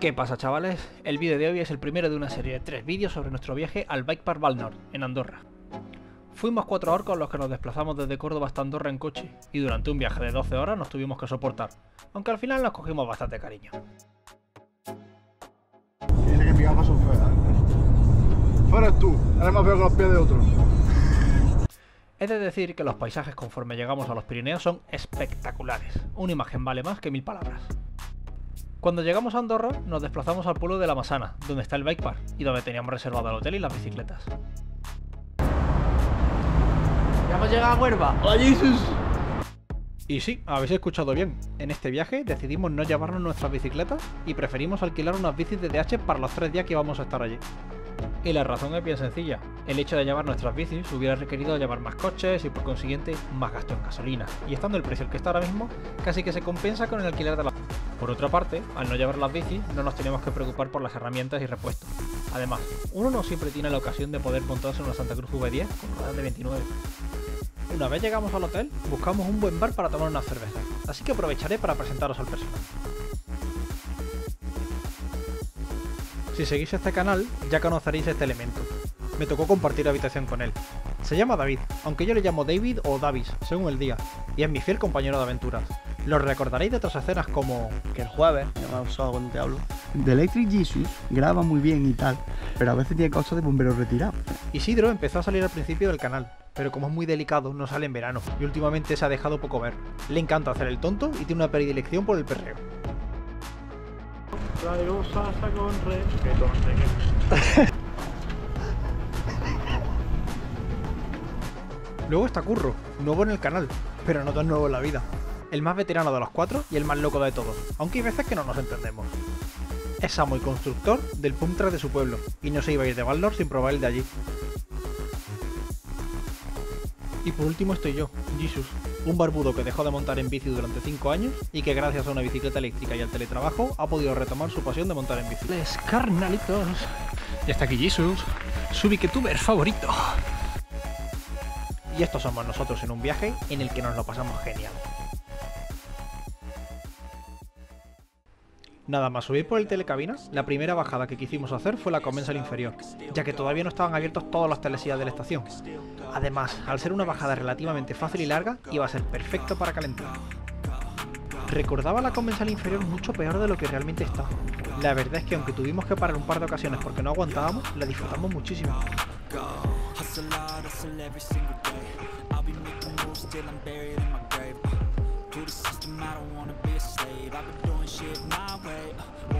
¿Qué pasa chavales? El vídeo de hoy es el primero de una serie de tres vídeos sobre nuestro viaje al Bike Park Valnor, en Andorra. Fuimos cuatro orcos los que nos desplazamos desde Córdoba hasta Andorra en coche, y durante un viaje de 12 horas nos tuvimos que soportar, aunque al final nos cogimos bastante cariño. Dice que mis gafas son feas. Fuera tú, eres más feo que los pies de otro. He de decir que los paisajes conforme llegamos a los Pirineos son espectaculares, una imagen vale más que mil palabras. Cuando llegamos a Andorra, nos desplazamos al pueblo de La Masana, donde está el bike park y donde teníamos reservado el hotel y las bicicletas. Ya hemos llegado a Huerva. ¡Hola, Jesus! Y sí, habéis escuchado bien. En este viaje decidimos no llevarnos nuestras bicicletas y preferimos alquilar unas bicis de DH para los tres días que íbamos a estar allí. Y la razón es bien sencilla. El hecho de llevar nuestras bicis hubiera requerido llevar más coches y por consiguiente más gasto en gasolina. Y estando el precio el que está ahora mismo, casi que se compensa con el alquiler de las Por otra parte, al no llevar las bicis, no nos tenemos que preocupar por las herramientas y repuestos. Además, uno no siempre tiene la ocasión de poder montarse una Santa Cruz V10 con ruedas de 29. Una vez llegamos al hotel, buscamos un buen bar para tomar unas cervezas, así que aprovecharé para presentaros al personal. Si seguís este canal, ya conoceréis este elemento. Me tocó compartir habitación con él. Se llama David, aunque yo le llamo David o Davis, según el día, y es mi fiel compañero de aventuras. Lo recordaréis de otras escenas como... Que el jueves, ya me ha usado cuando te hablo. The Electric Jesus graba muy bien y tal, pero a veces tiene cosas de bomberos retirados. Isidro empezó a salir al principio del canal, pero como es muy delicado no sale en verano y últimamente se ha dejado poco ver. Le encanta hacer el tonto y tiene una predilección por el perreo. Luego está Curro, nuevo en el canal, pero no tan nuevo en la vida. El más veterano de los cuatro y el más loco de todos, aunque hay veces que no nos entendemos. Es amo y constructor del pump track de su pueblo, y no se iba a ir de Valnor sin probar el de allí. Y por último estoy yo, Jesus, un barbudo que dejó de montar en bici durante 5 años y que gracias a una bicicleta eléctrica y al teletrabajo ha podido retomar su pasión de montar en bici. Les carnalitos. Ya está aquí Jesus, su biquetuber favorito. Y estos somos nosotros en un viaje en el que nos lo pasamos genial. Nada más subir por el telecabina, la primera bajada que quisimos hacer fue la comensal inferior, ya que todavía no estaban abiertos todos los telesías de la estación. Además, al ser una bajada relativamente fácil y larga, iba a ser perfecto para calentar. Recordaba la comensal inferior mucho peor de lo que realmente está. La verdad es que aunque tuvimos que parar un par de ocasiones porque no aguantábamos, la disfrutamos muchísimo. I'm buried in my grave. The system, I don't wanna be shit my way, uh,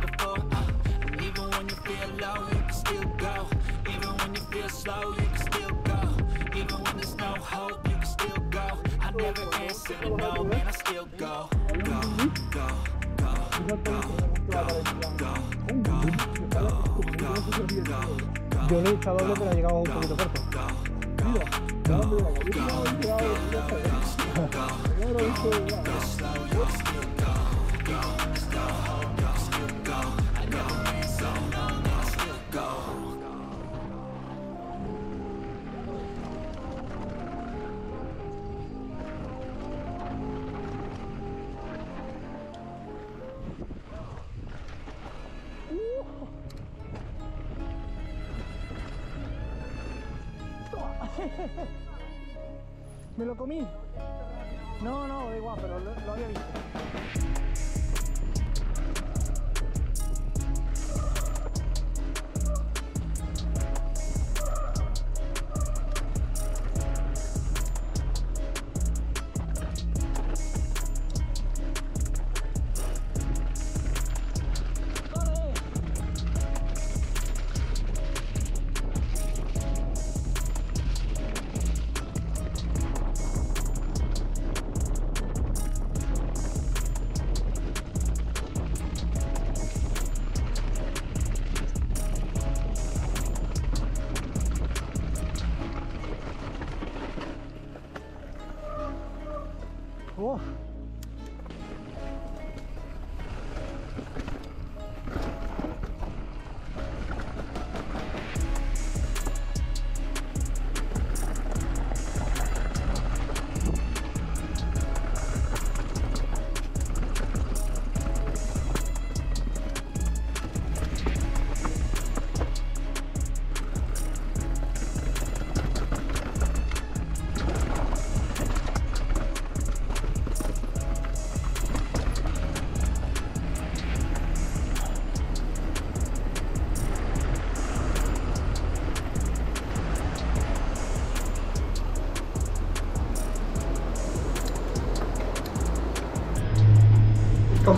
slow, you can still go. Even when there's no hope, you can still go. I never answer to no, man, I still go. Go, go, go, go, go, go, go, go, go, go. Yo le he echado doble, pero ha llegado un poquito corto. Mira, ¿de dónde viene? Mira, mira, mira, mira, mira.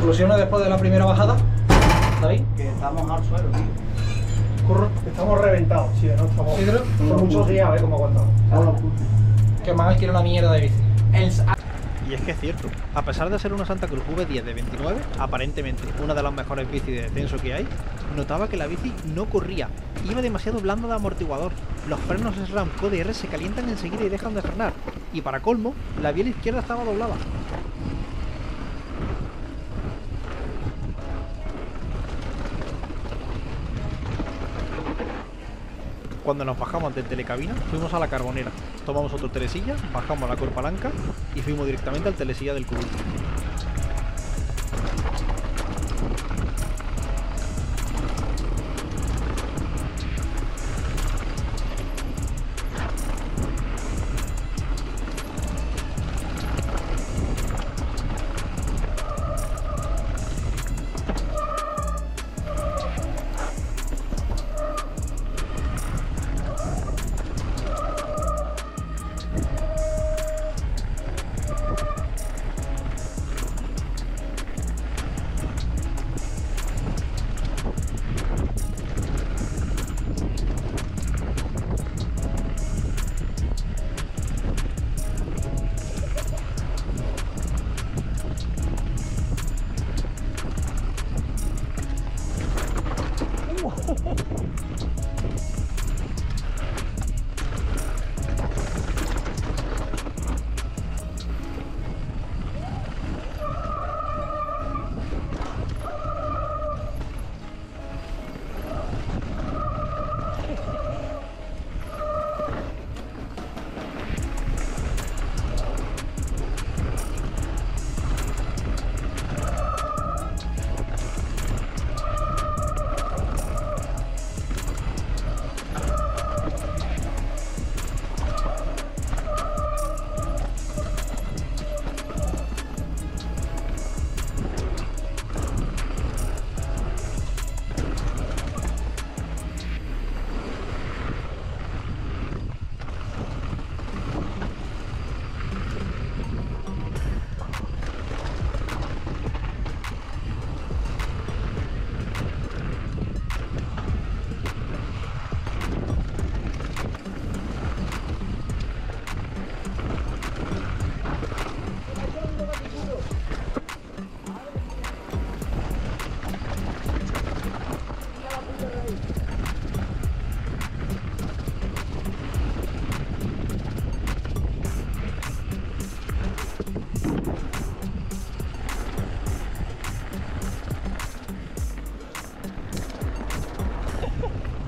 Conclusiones después de la primera bajada. David, Que estamos al suelo, tío. curro. Estamos reventados, sí, ¿no? Estamos... Sidro, muchos días, a ver cómo aguantamos. que más quiere una mierda de bici. El Y es que es cierto, a pesar de ser una Santa Cruz V10 de 29, aparentemente una de las mejores bicis de descenso que hay, notaba que la bici no corría, iba demasiado blanda de amortiguador, los frenos SRAM KDR se calientan enseguida y dejan de frenar, y para colmo, la biela izquierda estaba doblada. Cuando nos bajamos del telecabina, fuimos a la carbonera, tomamos otro telesilla, bajamos la corpalanca y fuimos directamente al telesilla del cubil.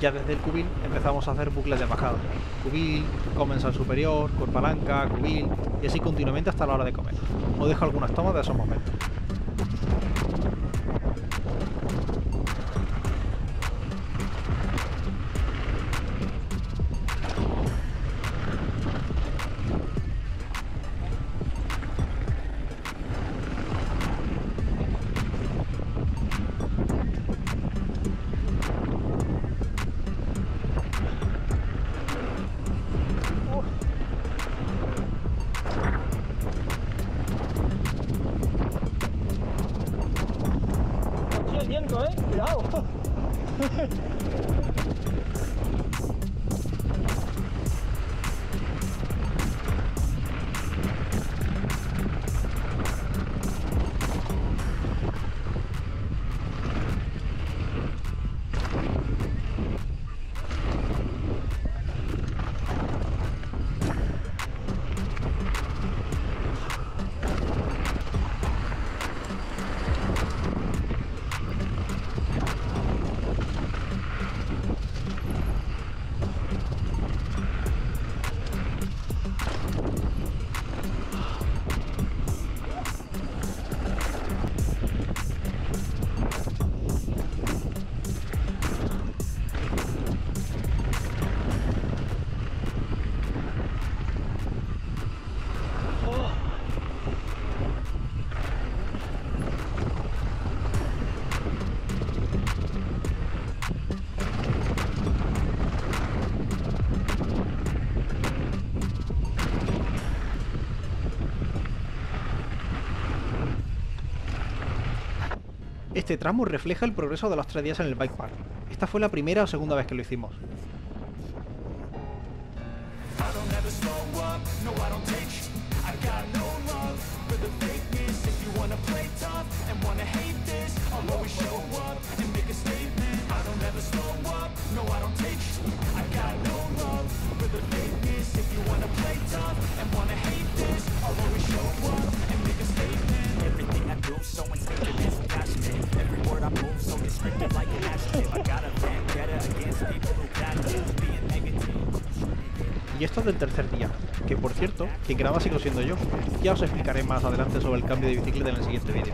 Ya desde el cubil empezamos a hacer bucles de bajada. Cubil, comensal superior, corpalanca, cubil y así continuamente hasta la hora de comer. Os dejo algunas tomas de esos momentos. Este tramo refleja el progreso de los tres días en el bike park. Esta fue la primera o segunda vez que lo hicimos. del tercer día, que por cierto, quien graba sigo siendo yo. Ya os explicaré más adelante sobre el cambio de bicicleta en el siguiente vídeo.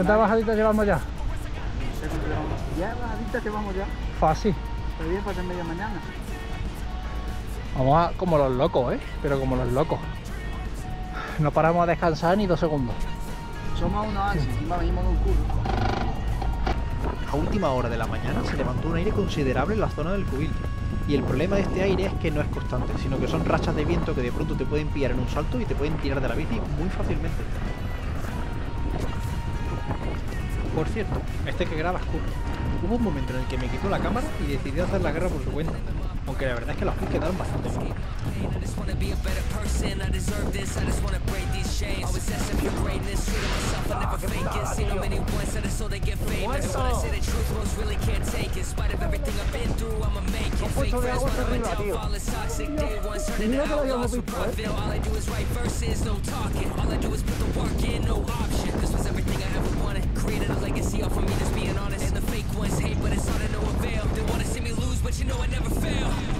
Pues ¿Cuántas bajaditas llevamos ya? Ya bajaditas llevamos ya. Fácil. Pero bien pues, para media mañana. Vamos a, como los locos, ¿eh? Pero como los locos. No paramos a descansar ni dos segundos. Somos unos ansios, venimos un culo. A última hora de la mañana se levantó un aire considerable en la zona del cubil. Y el problema de este aire es que no es constante, sino que son rachas de viento que de pronto te pueden pillar en un salto y te pueden tirar de la bici muy fácilmente. Por cierto, este que graba es Kurt. Hubo un momento en el que me quitó la cámara y decidió hacer la guerra por su cuenta. Aunque la verdad es que los kills quedaron bastante bien. Created a legacy off of me, just being honest. And the fake ones hate, but it's all to no avail. They wanna see me lose, but you know I never fail.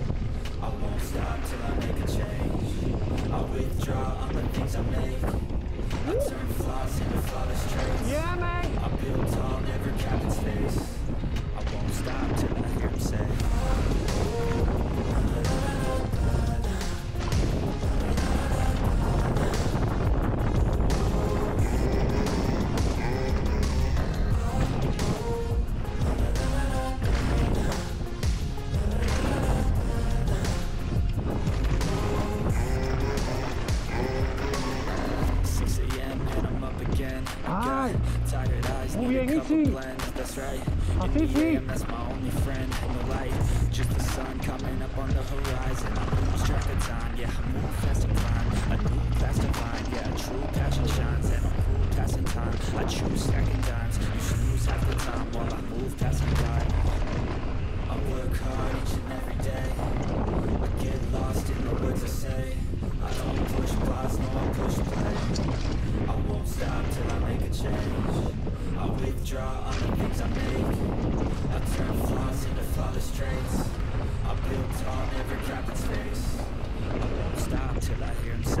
stop till I make a change I withdraw on the things I make I turn flaws into flawless traits Yeah, man! I build tall, never cap in space I won't stop till That's right. In the. AM, that's my only friend. No light, just the sun coming up on the horizon. I lose track of time. Yeah, I move fast and climb. A new class to find. Yeah, a true passion shines, and I'm cool passing time. I choose stacking dimes. You snooze half the time while I move passing by. I work hard each and every day. I get lost in the words I say. I don't push pause, no I push play. I won't stop till I make a change. I withdraw on trap his. Won't stop till I hear him say.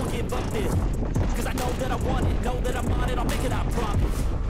Won't give up this. Cause I know that I want it, know that I'm on it, I'll make it, I promise.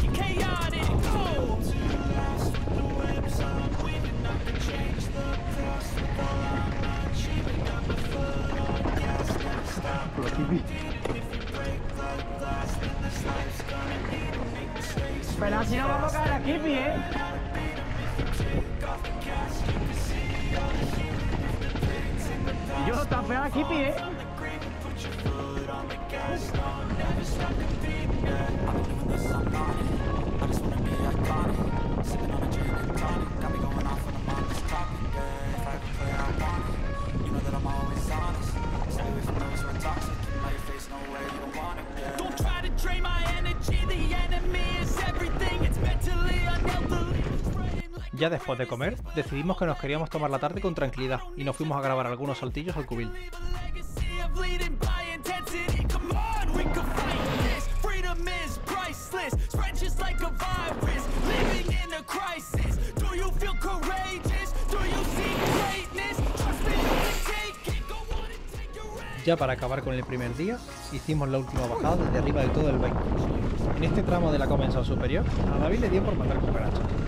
Pero así no vamos a caer aquí, ¿eh? Yo tan aquí, ¿eh? Ya después de comer, decidimos que nos queríamos tomar la tarde con tranquilidad y nos fuimos a grabar algunos saltillos al cubil. Ya para acabar con el primer día, hicimos la última bajada desde arriba de todo el bike. En este tramo de la comensal superior, a David le dio por matar cucarachas.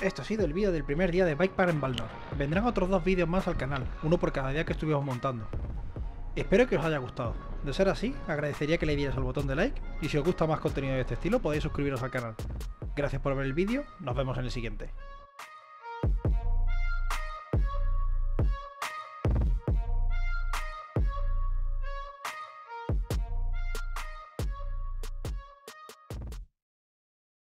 Esto ha sido el vídeo del primer día de Bike Park en Baldor. Vendrán otros dos vídeos más al canal, uno por cada día que estuvimos montando. Espero que os haya gustado. De ser así, agradecería que le dierais al botón de like y si os gusta más contenido de este estilo podéis suscribiros al canal. Gracias por ver el vídeo, nos vemos en el siguiente.